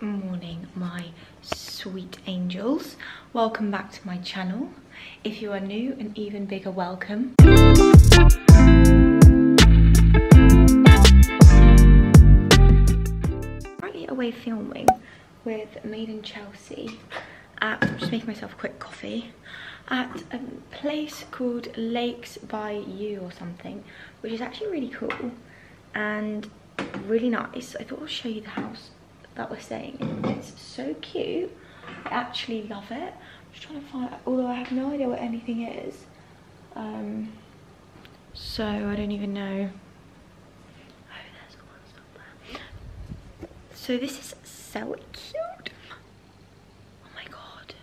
morning my sweet angels. Welcome back to my channel. If you are new an even bigger welcome. Currently away filming with Made in Chelsea at I'm just making myself a quick coffee at a place called Lakes by You or something which is actually really cool and really nice. I thought I'll show you the house that we're staying in. It's so cute. I actually love it. I'm just trying to find, although I have no idea what anything is. Um, so I don't even know. Oh. So this is so cute. Oh my god.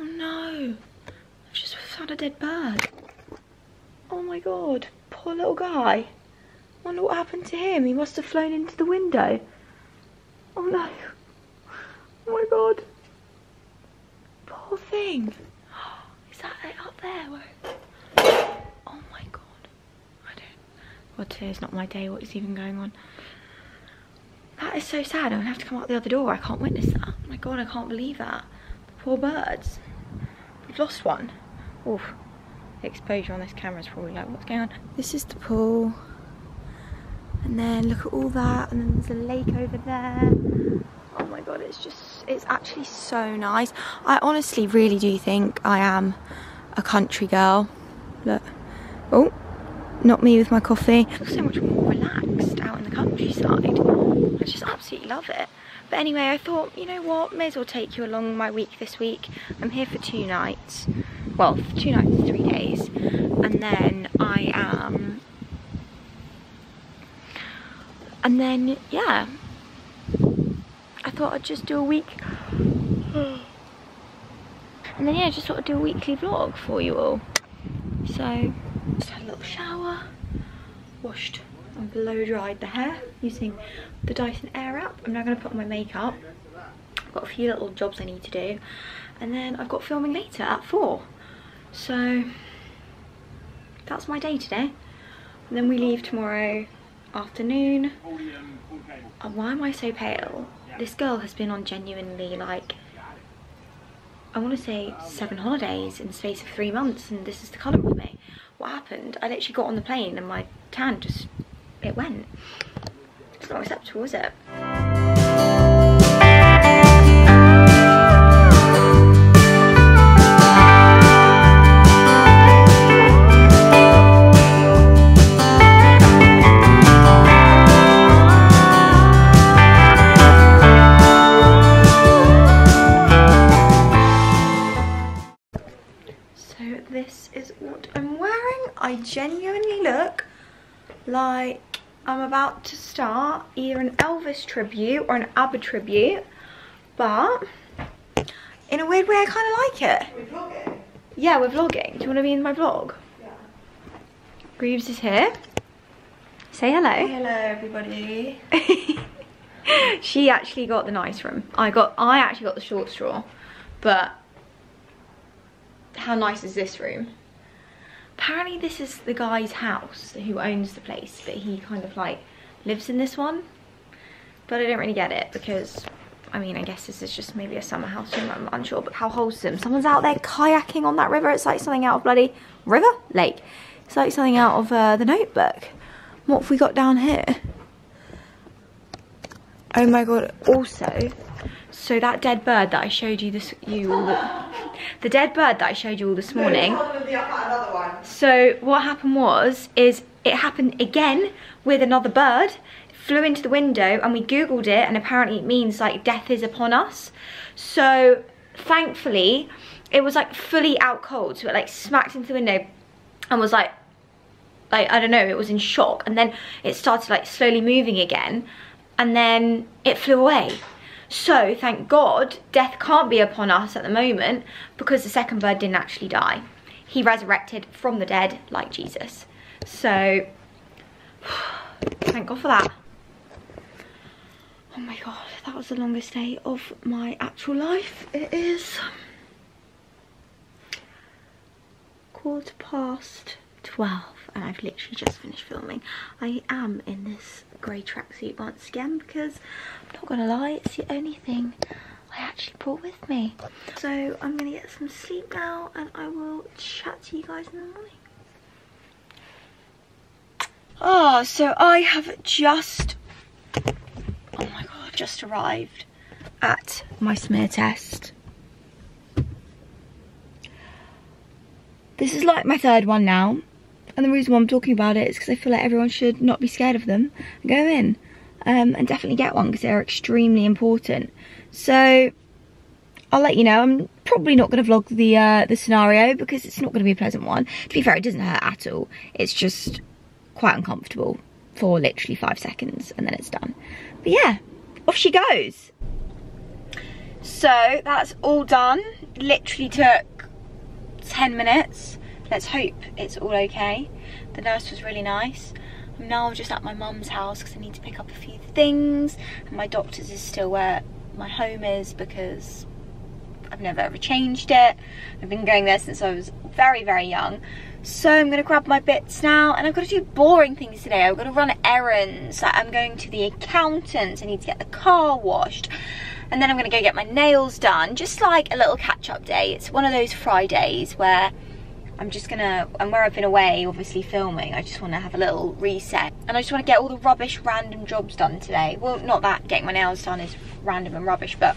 Oh no. I've just found a dead bird. Oh my god. Poor little guy. Wonder what happened to him. He must have flown into the window. Oh no. Oh my god. Poor thing. Is that it up there? Where... Oh my god. I don't... Well, today's not my day. What is even going on? That is so sad. I'm gonna have to come out the other door. I can't witness that. Oh my god, I can't believe that. The poor birds. We've lost one. Oof. The exposure on this camera is probably like, what's going on? This is the pool. And then look at all that, and then there's a lake over there. Oh my god, it's just, it's actually so nice. I honestly really do think I am a country girl. Look. Oh, not me with my coffee. I so much more relaxed out in the countryside. I just absolutely love it. But anyway, I thought, you know what, may as well take you along my week this week. I'm here for two nights. Well, two nights, three days. And then I am and then yeah. I thought I'd just do a week and then yeah just sort of do a weekly vlog for you all. So just had a little shower washed and blow dried the hair using the Dyson Air Airwrap I'm now going to put on my makeup. I've got a few little jobs I need to do. And then I've got filming later at 4 so that's my day today. And then we leave tomorrow afternoon. Oh, why am I so pale? This girl has been on genuinely like, I want to say seven holidays in the space of three months and this is the colour of me. What happened? I literally got on the plane and my tan just, it went. It's not acceptable, is it? Tribute or an ABBA tribute, but in a weird way I kind of like it. We're vlogging? Yeah, we're vlogging. Do you want to be in my vlog? Yeah. Greaves is here. Say hello. Hello everybody. she actually got the nice room. I got I actually got the short straw, but how nice is this room? apparently this is the guy's house who owns the place but he kind of like lives in this one but I don't really get it because I mean I guess this is just maybe a summer house room I'm unsure but how wholesome someone's out there kayaking on that river it's like something out of bloody river lake it's like something out of uh, the notebook what have we got down here oh my god also so that dead bird that I showed you this you all the, the dead bird that I showed you all this morning. So what happened was is it happened again with another bird. Flew into the window and we googled it and apparently it means like death is upon us. So thankfully it was like fully out cold so it like smacked into the window and was like like I don't know it was in shock and then it started like slowly moving again and then it flew away so thank God, death can't be upon us at the moment because the second bird didn't actually die. He resurrected from the dead like Jesus. So thank God for that. Oh my God, that was the longest day of my actual life. It is quarter past 12 and I've literally just finished filming. I am in this grey tracksuit once again because I'm not gonna lie, it's the only thing I actually brought with me. So I'm gonna get some sleep now and I will chat to you guys in the morning. Oh, so I have just, just arrived at my smear test. This is like my third one now. And the reason why I'm talking about it is because I feel like everyone should not be scared of them go in. Um, and definitely get one because they're extremely important. So I'll let you know. I'm probably not going to vlog the uh, the scenario because it's not going to be a pleasant one. To be fair, it doesn't hurt at all. It's just quite uncomfortable for literally five seconds and then it's done. But yeah, off she goes. So that's all done. Literally took 10 minutes. Let's hope it's all okay. The nurse was really nice. I'm now just at my mum's house because I need to pick up a few things. And my doctor's is still where my home is because I've never ever changed it. I've been going there since I was very, very young. So I'm going to grab my bits now and I've got to do boring things today. I've got to run errands. I'm going to the accountant. I need to get the car washed. And then I'm going to go get my nails done. Just like a little catch-up day. It's one of those Fridays where I'm just gonna, and where I've been away, obviously filming, I just want to have a little reset. And I just want to get all the rubbish random jobs done today. Well, not that getting my nails done is random and rubbish, but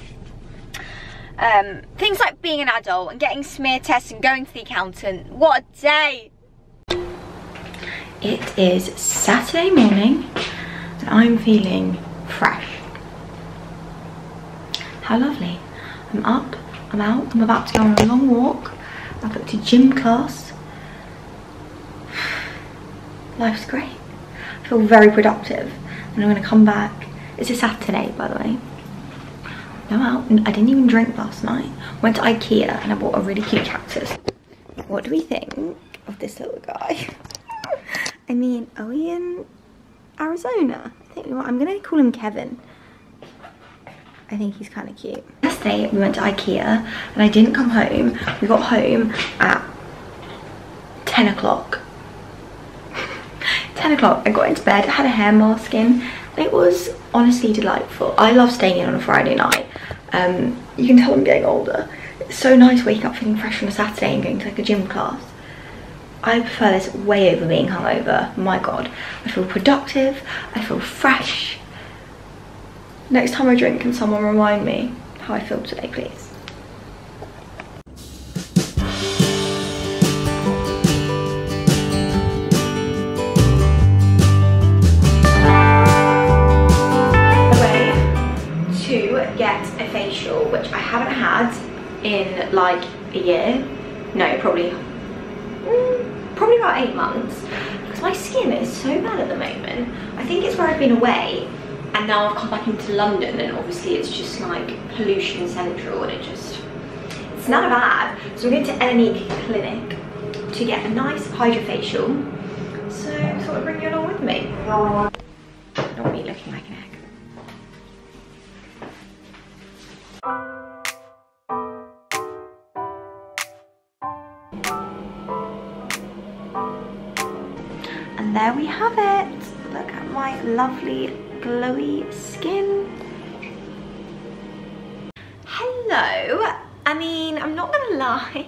um, things like being an adult and getting smear tests and going to the accountant. What a day! It is Saturday morning and I'm feeling fresh. How lovely. I'm up, I'm out, I'm about to go on a long walk. I've got to gym class. Life's great. I feel very productive and I'm going to come back. It's a Saturday by the way. I'm out. I didn't even drink last night. Went to Ikea and I bought a really cute cactus. What do we think of this little guy? I mean, are we in Arizona? I think we I'm going to call him Kevin. I think he's kind of cute. Yesterday we went to Ikea and I didn't come home. We got home at 10 o'clock. 10 o'clock, I got into bed, I had a hair mask in. It was honestly delightful. I love staying in on a Friday night. Um, you can tell I'm getting older. It's so nice waking up feeling fresh on a Saturday and going to like a gym class. I prefer this way over being hungover. My God, I feel productive, I feel fresh, Next time I drink, can someone remind me how I feel today, please? In like a year. No, probably, mm, probably about eight months. Because my skin is so bad at the moment. I think it's where I've been away and now I've come back into London and obviously it's just like pollution central and it just it's none bad so we're going to LNE clinic to get a nice hydrofacial so thought I'd bring you along with me not me looking like an egg there we have it look at my lovely glowy skin. Hello. I mean, I'm not gonna lie.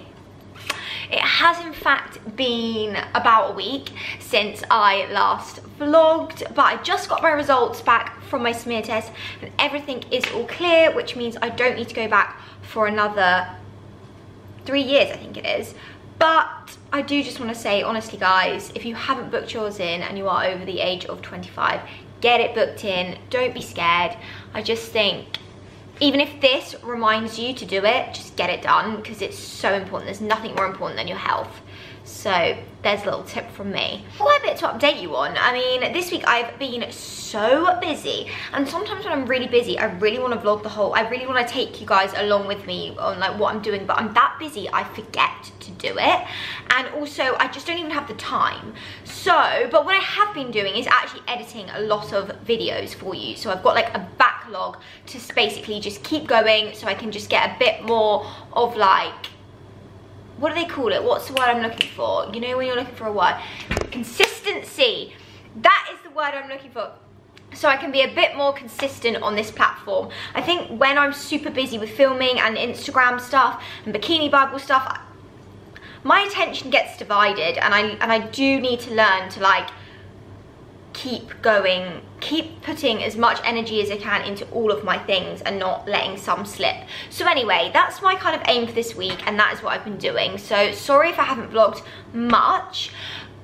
It has in fact been about a week since I last vlogged, but I just got my results back from my smear test and everything is all clear, which means I don't need to go back for another three years, I think it is. But I do just want to say, honestly guys, if you haven't booked yours in and you are over the age of 25, get it booked in. Don't be scared. I just think even if this reminds you to do it, just get it done because it's so important. There's nothing more important than your health. So there's a little tip from me. Quite a bit to update you on. I mean, this week I've been so busy and sometimes when I'm really busy, I really want to vlog the whole, I really want to take you guys along with me on like what I'm doing, but I'm that busy, I forget to do it. And also I just don't even have the time. So, but what I have been doing is actually editing a lot of videos for you. So I've got like a backlog to basically just keep going so I can just get a bit more of like what do they call it? What's the word I'm looking for? You know when you're looking for a word? Consistency. That is the word I'm looking for so I can be a bit more consistent on this platform. I think when I'm super busy with filming and Instagram stuff and Bikini Bible stuff, my attention gets divided and I, and I do need to learn to like keep going, keep putting as much energy as I can into all of my things and not letting some slip. So anyway, that's my kind of aim for this week and that is what I've been doing. So sorry if I haven't vlogged much,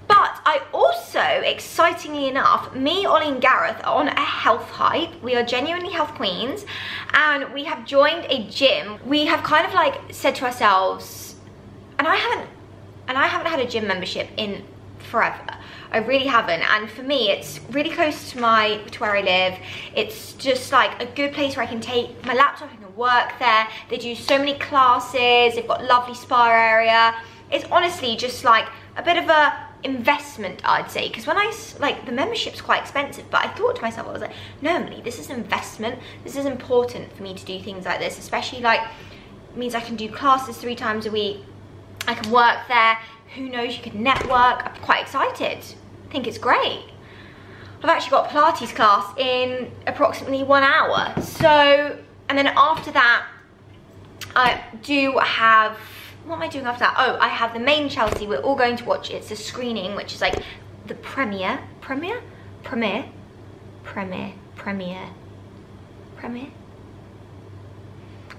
but I also, excitingly enough, me, Ollie and Gareth are on a health hype. We are genuinely health queens and we have joined a gym. We have kind of like said to ourselves, and I haven't, and I haven't had a gym membership in forever. I really haven't. And for me, it's really close to my to where I live. It's just like a good place where I can take my laptop, can work there. They do so many classes. They've got lovely spa area. It's honestly just like a bit of a investment I'd say because when I like the membership's quite expensive but I thought to myself I was like no Emily this is an investment this is important for me to do things like this especially like means I can do classes three times a week I can work there who knows, you could network. I'm quite excited. I think it's great. I've actually got Pilates class in approximately one hour. So, and then after that, I do have, what am I doing after that? Oh, I have the Made in Chelsea. We're all going to watch it. It's a screening, which is like the premiere. Premiere? Premiere? Premiere. Premiere. Premiere?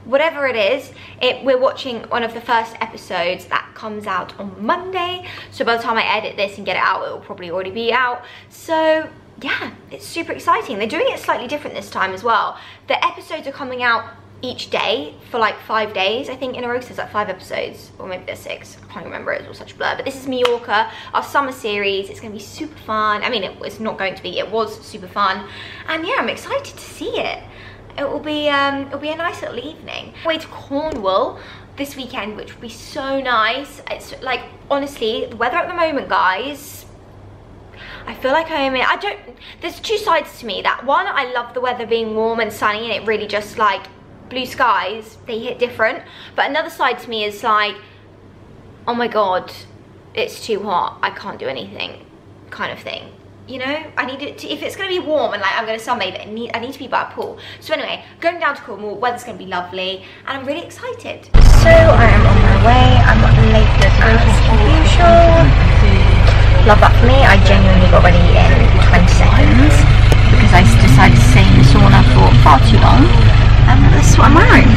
Whatever it is, it, we're watching one of the first episodes that comes out on Monday. So by the time I edit this and get it out, it will probably already be out. So yeah, it's super exciting. They're doing it slightly different this time as well. The episodes are coming out each day for like five days, I think in a row. So there's like five episodes, or maybe there's six. I can't remember, it's all such a blur. But this is Mallorca, our summer series. It's gonna be super fun. I mean, it, it's not going to be, it was super fun. And yeah, I'm excited to see it it will be um, it'll be a nice little evening. Way to Cornwall this weekend, which would be so nice. It's like honestly, the weather at the moment, guys. I feel like I am I don't, there's two sides to me. That one, I love the weather being warm and sunny and it really just like blue skies, they hit different. But another side to me is like, oh my God, it's too hot. I can't do anything kind of thing you know i need it to if it's going to be warm and like i'm going to sunbathe I need, I need to be by a pool. So anyway going down to cornwall weather's going to be lovely and i'm really excited. So i am on my way. I'm not late the usual. Love that for me. I genuinely got ready in 20 seconds because i decided to stay in the sauna for far too long. And this is what i'm wearing.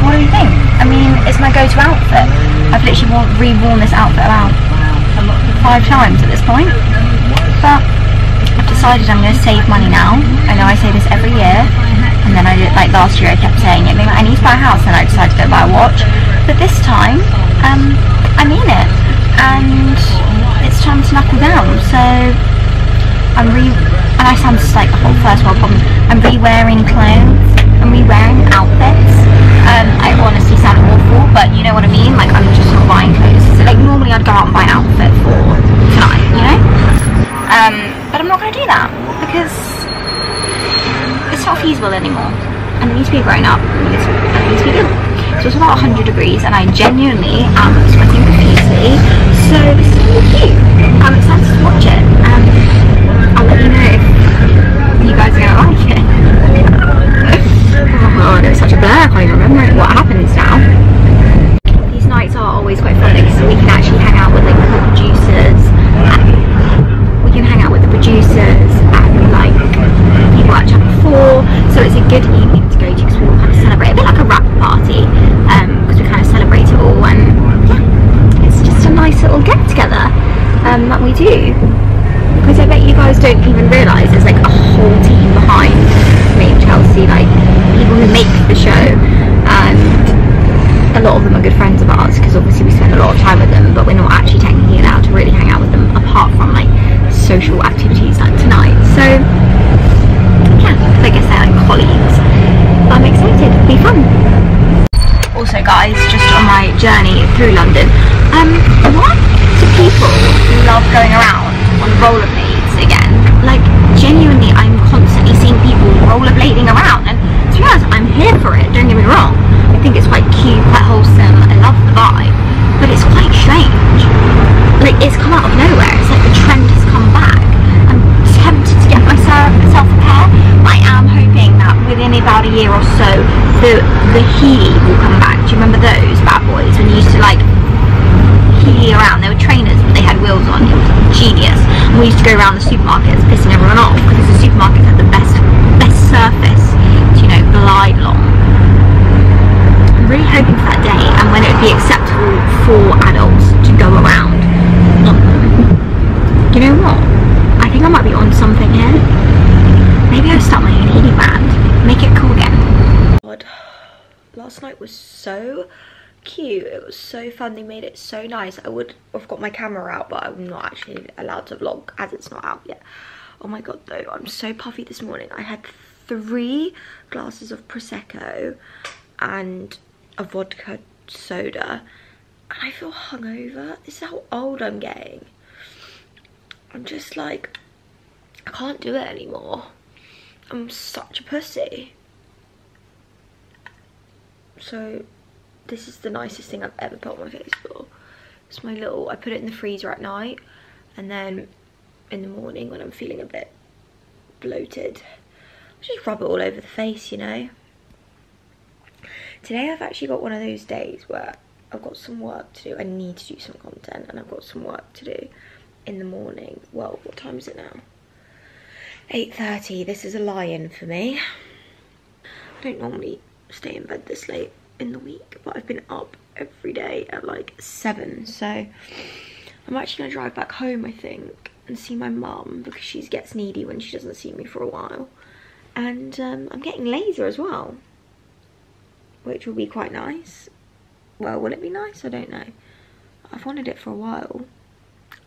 What do you think? I mean it's my go-to outfit. I've literally re-worn this outfit about five times at this point. But I've decided I'm going to save money now. I know I say this every year. And then I did, like last year I kept saying it, like, I need to buy a house and I decided to go buy a watch. But this time, um, I mean it. And it's time to knuckle down. So I'm re, and I sound just like the whole first world problem. I'm re-wearing clothes. I'm re-wearing outfits. Um, I honestly sound awful, but you know what I mean? Like I'm just not buying clothes. Like normally I'd go out and buy an outfit for tonight, you know? Um, but I'm not going to do that because it's not feasible anymore. And I need to be grown up. To, I need to be ill. So it's about 100 degrees and I genuinely am sweating profusely. So this is really cute. I'm excited to watch it. And I'll let you know if you guys are going to like it. oh god, it was such a blur. I can't even remember what happens now nights are always quite fun because we can actually hang out with like producers. People love going around on rollerblades again like genuinely I'm constantly seeing people rollerblading around and to be honest I'm here for it don't get me wrong I think it's quite cute, quite wholesome, I love the vibe, but it's quite strange. Like it's come out of nowhere. It's like the trend has come back. I'm tempted to get myself self a pair. I am hoping that within about a year or so, the the Heeley will come back. Do you remember those bad boys when you used to like Heeley around? They were trainers, they had wheels on. It was genius. And we used to go around the supermarkets pissing everyone off because the supermarkets had the best best surface to you know glide along. I'm really hoping for that day and when it would be acceptable for adults to go around on them. You know what? I think I might be on something here. Maybe I'll start my own brand. Make it cool again. God, last night was so cute. It was so fun. They made it so nice. I would have got my camera out, but I'm not actually allowed to vlog as it's not out yet. Oh my god, though, I'm so puffy this morning. I had three glasses of Prosecco and a vodka soda and I feel hungover. This is how old I'm getting. I'm just like, I can't do it anymore. I'm such a pussy. So this is the nicest thing I've ever put on my face for. It's my little, I put it in the freezer at night and then in the morning when I'm feeling a bit bloated, I just rub it all over the face, you know. Today I've actually got one of those days where I've got some work to do. I need to do some content and I've got some work to do in the morning. Well, what time is it now? 8.30. This is a lie-in for me. I don't normally stay in bed this late in the week, but I've been up every day at like 7. So I'm actually to drive back home, I think, and see my mum because she gets needy when she doesn't see me for a while. And um, I'm getting laser as well, which will be quite nice. Well, will it be nice? I don't know. I've wanted it for a while.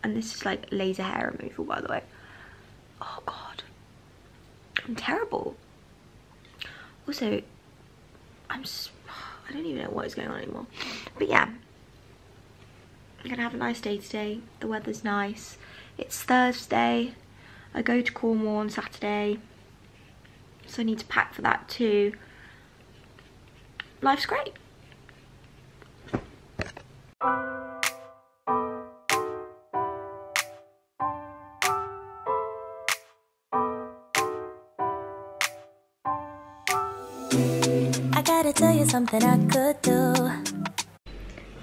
And this is like laser hair removal, by the way. Oh, God. I'm terrible. Also, I'm... I don't even know what is going on anymore. But yeah. I'm to have a nice day today. The weather's nice. It's Thursday. I go to Cornwall on Saturday. So I need to pack for that too. Life's great. I gotta tell you something I could do.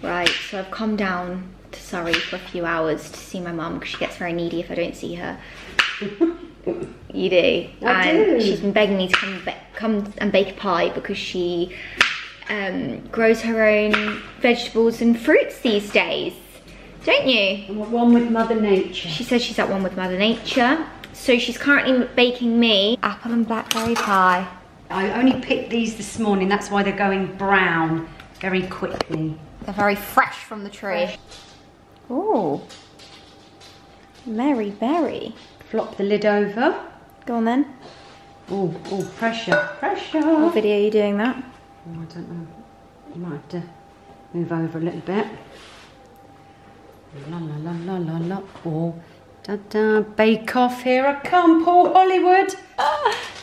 Right, so I've come down to Surrey for a few hours to see my mum because she gets very needy if I don't see her. you do. I and do. she's been begging me to come, come and bake a pie because she um, grows her own vegetables and fruits these days. Don't you? I'm at one with Mother Nature. She says she's at one with Mother Nature. So she's currently baking me apple and blackberry pie. I only picked these this morning, that's why they're going brown very quickly. They're very fresh from the tree. Oh, Mary Berry. Flop the lid over. Go on then. Oh, oh, pressure, pressure. What Oh, video are you doing that? I don't know. You might have to move over a little bit. La la la la la la. Oh, da da. Bake off, here I come, Paul Hollywood.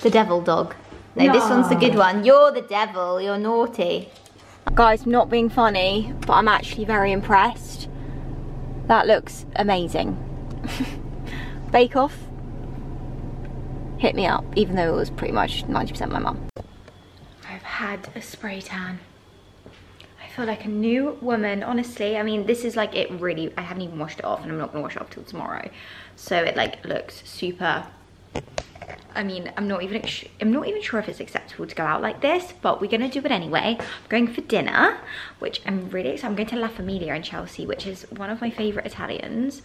The devil dog. No, this one's the good one. You're the devil. You're naughty. Guys, I'm not being funny, but I'm actually very impressed. That looks amazing. Bake Off, hit me up, even though it was pretty much 90% my mum. I've had a spray tan. I feel like a new woman, honestly. I mean, this is like it really, I haven't even washed it off and I'm not gonna wash it off till tomorrow. So it like looks super I mean, I'm not even I'm not even sure if it's acceptable to go out like this, but we're gonna do it anyway. I'm going for dinner, which I'm really excited. I'm going to La Famiglia in Chelsea, which is one of my favorite Italians.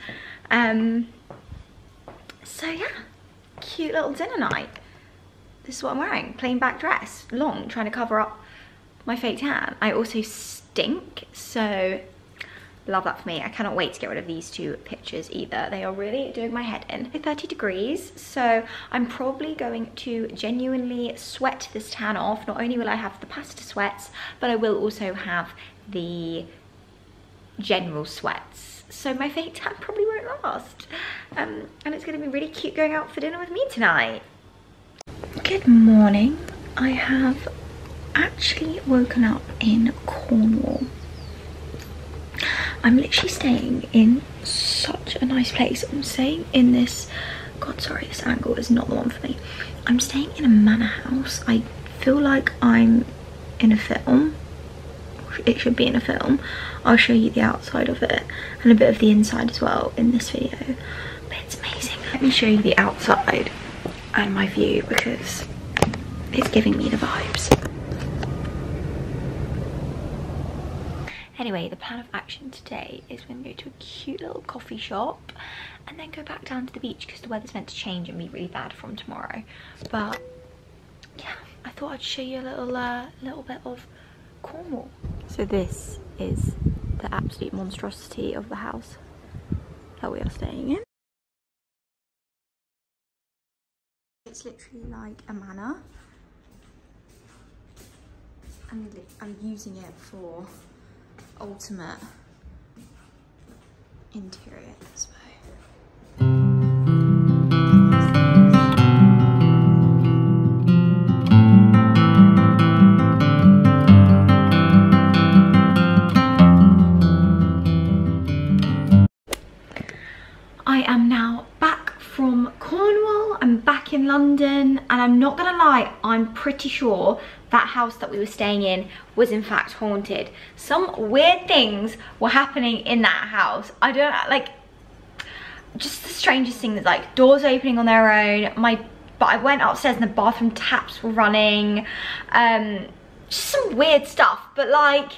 Um, so yeah, cute little dinner night. This is what I'm wearing, plain back dress, long, trying to cover up my fake tan. I also stink, so Love that for me. I cannot wait to get rid of these two pictures either. They are really doing my head in. 30 degrees, so I'm probably going to genuinely sweat this tan off. Not only will I have the pasta sweats, but I will also have the general sweats. So my fake tan probably won't last. Um, and it's gonna be really cute going out for dinner with me tonight. Good morning. I have actually woken up in Cornwall I'm literally staying in such a nice place. I'm staying in this, God sorry this angle is not the one for me. I'm staying in a manor house. I feel like I'm in a film. It should be in a film. I'll show you the outside of it and a bit of the inside as well in this video. But it's amazing. Let me show you the outside and my view because it's giving me the vibes. Anyway, the plan of action today is we're going to go to a cute little coffee shop and then go back down to the beach because the weather's meant to change and be really bad from tomorrow. But yeah, I thought I'd show you a little, uh, little bit of Cornwall. So this is the absolute monstrosity of the house that we are staying in. It's literally like a manor. I'm, I'm using it for ultimate interior this way. I am now back from Cornwall. I'm back in London and I'm not gonna lie, I'm pretty sure that house that we were staying in was in fact haunted. Some weird things were happening in that house. I don't like, just the strangest things like doors opening on their own. My, but I went upstairs and the bathroom taps were running. Um, just some weird stuff, but like,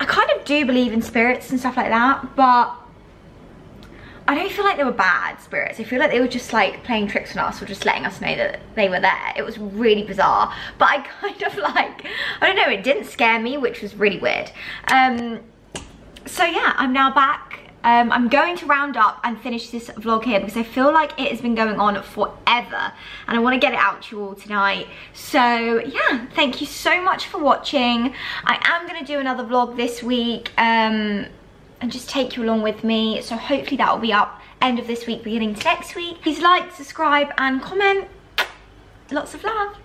I kind of do believe in spirits and stuff like that, but I don't feel like they were bad spirits. I feel like they were just like playing tricks on us or just letting us know that they were there. It was really bizarre. But I kind of like, I don't know, it didn't scare me, which was really weird. Um, so yeah, I'm now back. Um, I'm going to round up and finish this vlog here because I feel like it has been going on forever and I want to get it out to you all tonight. So yeah, thank you so much for watching. I am going to do another vlog this week. Um, and just take you along with me. So hopefully that will be up end of this week, beginning to next week. Please like, subscribe and comment. Lots of love.